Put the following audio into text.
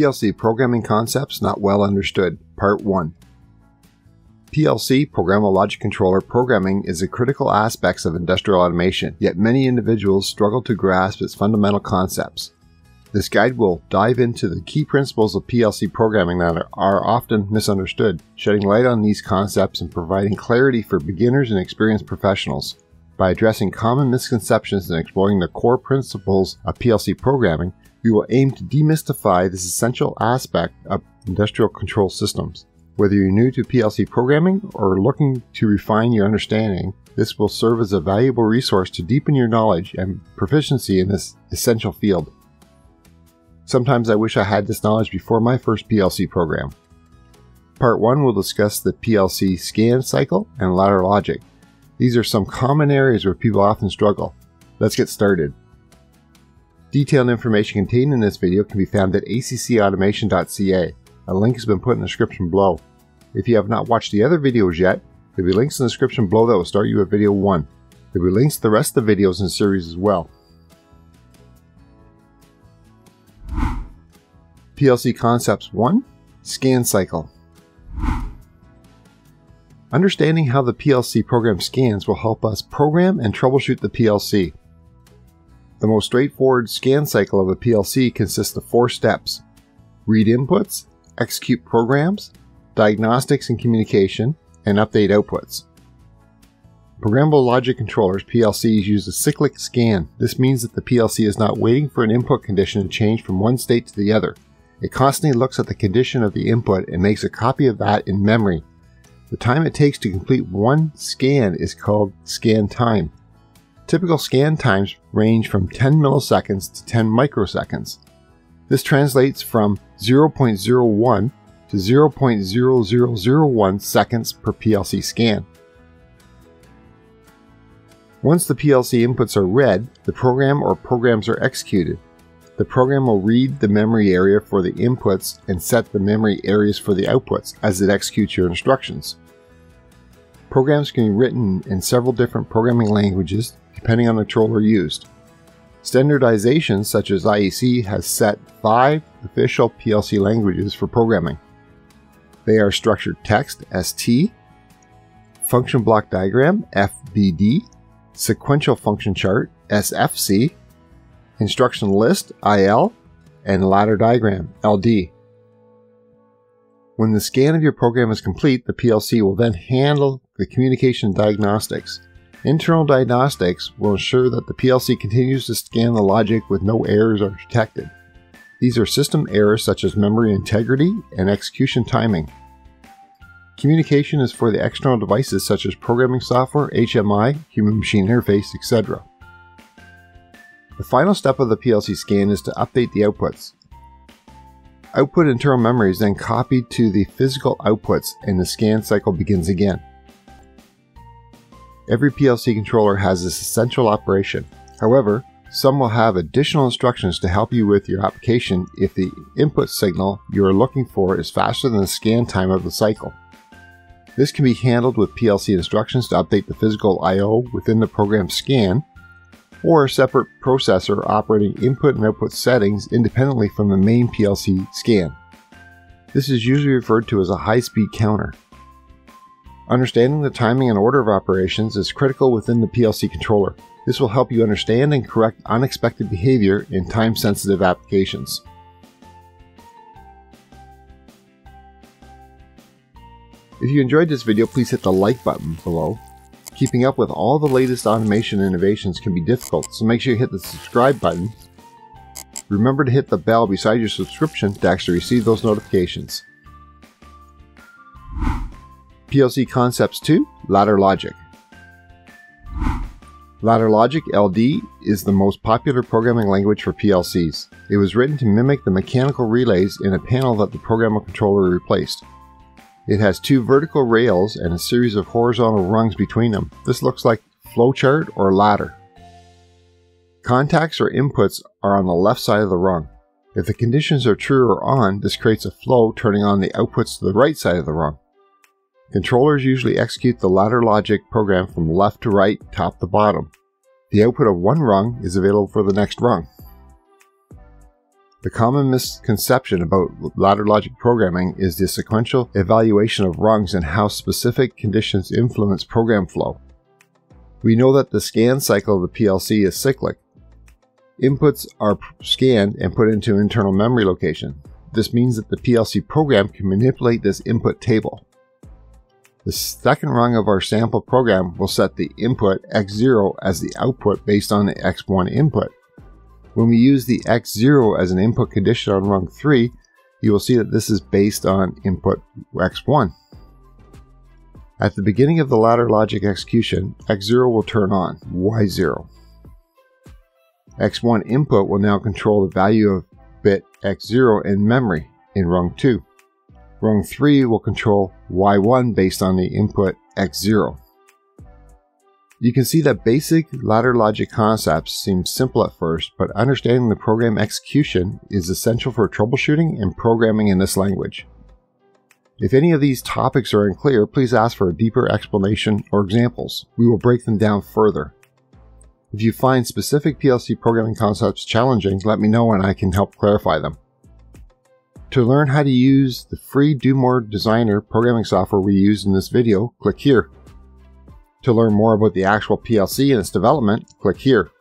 PLC Programming Concepts Not Well Understood, Part 1. PLC, Programmable Logic Controller programming is a critical aspect of industrial automation, yet many individuals struggle to grasp its fundamental concepts. This guide will dive into the key principles of PLC programming that are often misunderstood, shedding light on these concepts and providing clarity for beginners and experienced professionals. By addressing common misconceptions and exploring the core principles of PLC programming, we will aim to demystify this essential aspect of industrial control systems. Whether you're new to PLC programming or looking to refine your understanding, this will serve as a valuable resource to deepen your knowledge and proficiency in this essential field. Sometimes I wish I had this knowledge before my first PLC program. Part 1 will discuss the PLC scan cycle and ladder logic. These are some common areas where people often struggle. Let's get started. Detailed information contained in this video can be found at accautomation.ca. A link has been put in the description below. If you have not watched the other videos yet, there will be links in the description below that will start you at video 1. There will be links to the rest of the videos in the series as well. PLC Concepts 1 Scan Cycle Understanding how the PLC program scans will help us program and troubleshoot the PLC. The most straightforward scan cycle of a PLC consists of four steps read inputs, execute programs, diagnostics and communication, and update outputs. Programmable logic controllers PLCs use a cyclic scan. This means that the PLC is not waiting for an input condition to change from one state to the other. It constantly looks at the condition of the input and makes a copy of that in memory. The time it takes to complete one scan is called scan time. Typical scan times range from 10 milliseconds to 10 microseconds. This translates from 0.01 to 0.0001 seconds per PLC scan. Once the PLC inputs are read, the program or programs are executed. The program will read the memory area for the inputs and set the memory areas for the outputs as it executes your instructions. Programs can be written in several different programming languages depending on the controller used. Standardization such as IEC has set five official PLC languages for programming. They are structured text ST, function block diagram FBD, sequential function chart SFC, instruction list IL, and ladder diagram LD. When the scan of your program is complete, the PLC will then handle the communication diagnostics. Internal diagnostics will ensure that the PLC continues to scan the logic with no errors are detected. These are system errors such as memory integrity and execution timing. Communication is for the external devices such as programming software, HMI, human machine interface, etc. The final step of the PLC scan is to update the outputs. Output internal memory is then copied to the physical outputs and the scan cycle begins again. Every PLC controller has this essential operation. However, some will have additional instructions to help you with your application if the input signal you are looking for is faster than the scan time of the cycle. This can be handled with PLC instructions to update the physical I.O. within the program scan, or a separate processor operating input and output settings independently from the main PLC scan. This is usually referred to as a high speed counter. Understanding the timing and order of operations is critical within the PLC controller. This will help you understand and correct unexpected behavior in time sensitive applications. If you enjoyed this video, please hit the like button below. Keeping up with all the latest automation innovations can be difficult, so make sure you hit the subscribe button. Remember to hit the bell beside your subscription to actually receive those notifications. PLC Concepts 2 Ladder Logic. Ladder Logic LD is the most popular programming language for PLCs. It was written to mimic the mechanical relays in a panel that the programmable controller replaced. It has two vertical rails and a series of horizontal rungs between them. This looks like flowchart or ladder. Contacts or inputs are on the left side of the rung. If the conditions are true or on, this creates a flow turning on the outputs to the right side of the rung. Controllers usually execute the ladder logic program from left to right, top to bottom. The output of one rung is available for the next rung. The common misconception about ladder logic programming is the sequential evaluation of rungs and how specific conditions influence program flow. We know that the scan cycle of the PLC is cyclic. Inputs are scanned and put into internal memory location. This means that the PLC program can manipulate this input table. The second rung of our sample program will set the input x0 as the output based on the x1 input. When we use the x0 as an input condition on rung 3, you will see that this is based on input x1. At the beginning of the ladder logic execution, x0 will turn on, y0. x1 input will now control the value of bit x0 in memory in rung 2. Rung 3 will control Y1 based on the input X0. You can see that basic ladder logic concepts seem simple at first, but understanding the program execution is essential for troubleshooting and programming in this language. If any of these topics are unclear, please ask for a deeper explanation or examples. We will break them down further. If you find specific PLC programming concepts challenging, let me know and I can help clarify them. To learn how to use the free Do More Designer programming software we use in this video, click here. To learn more about the actual PLC and its development, click here.